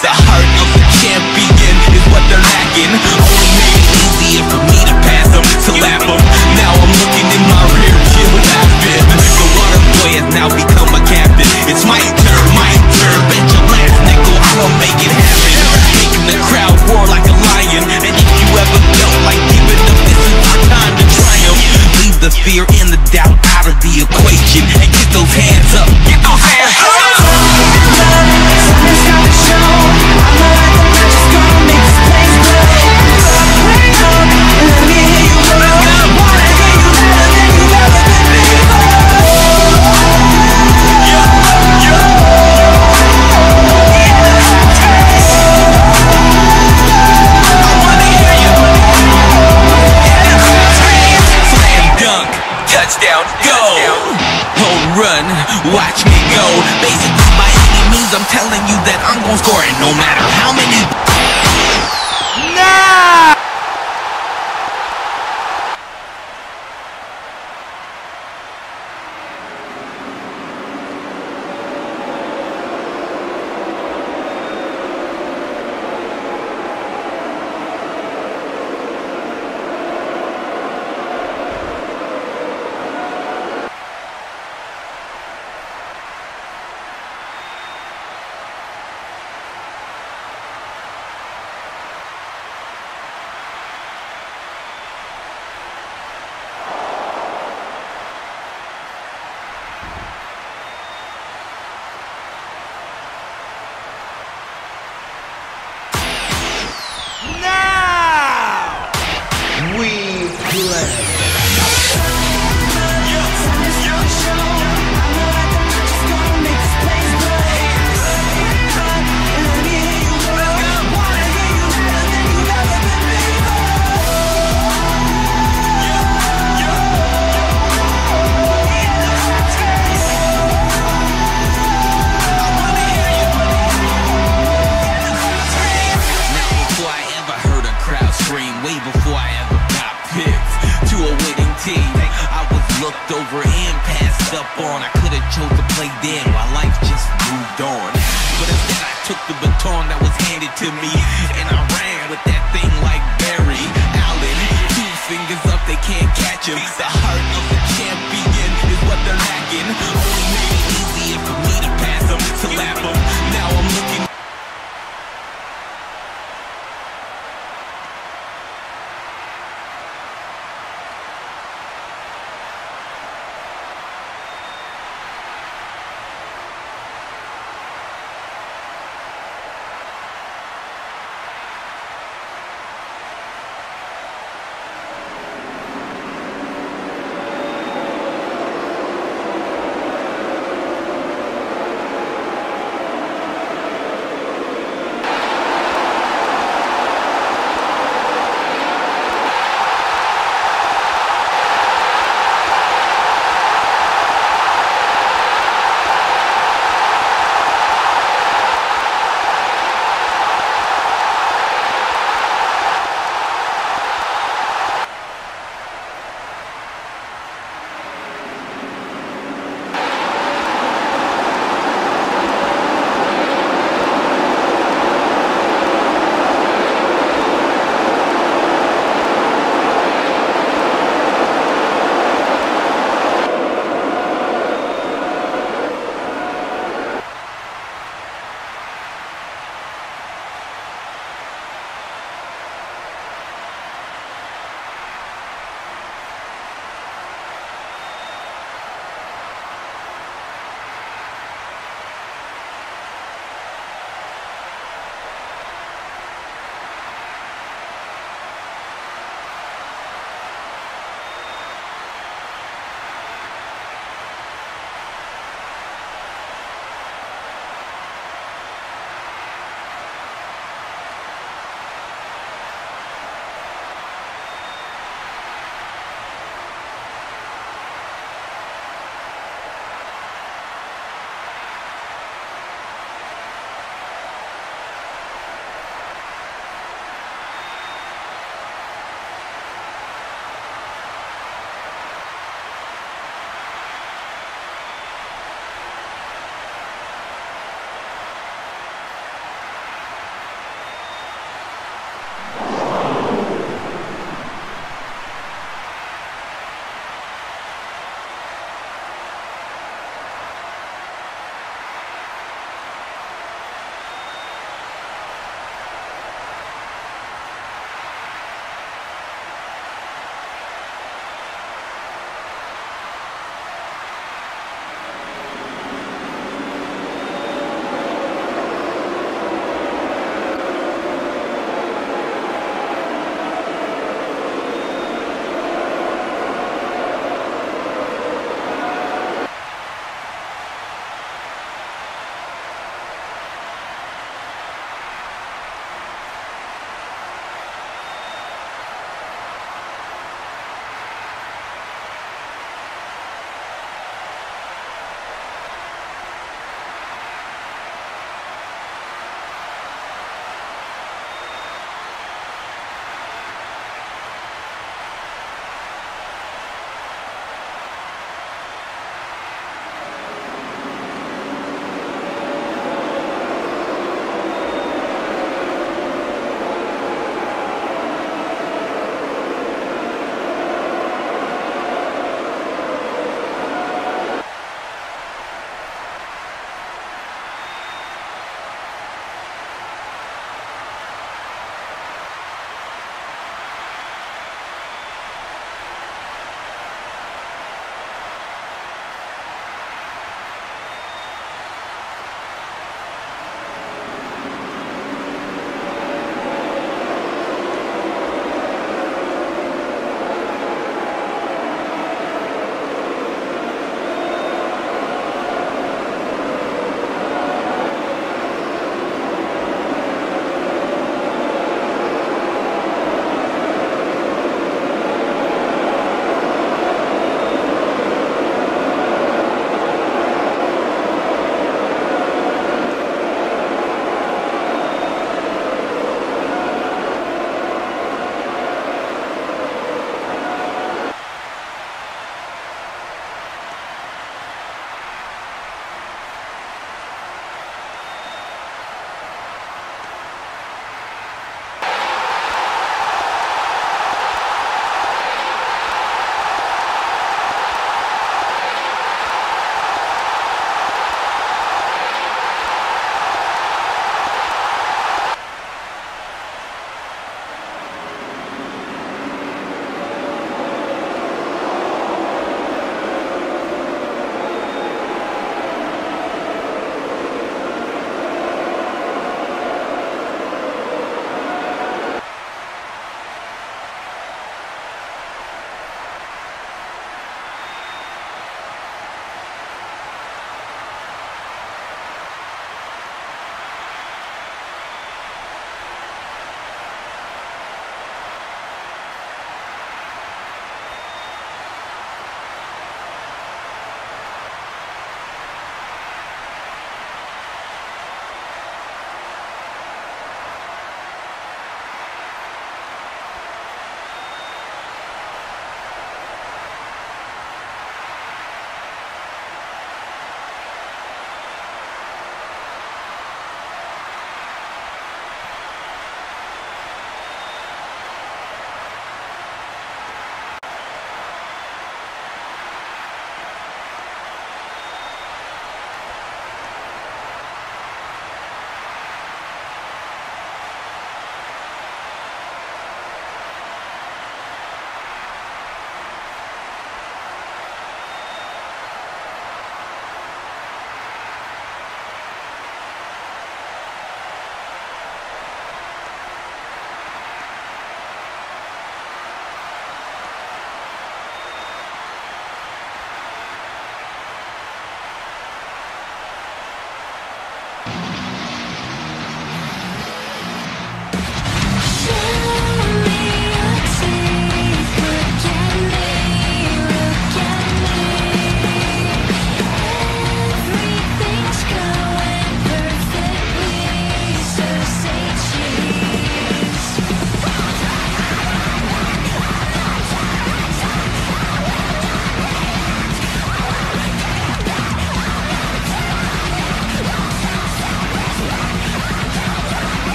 The heart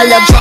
I love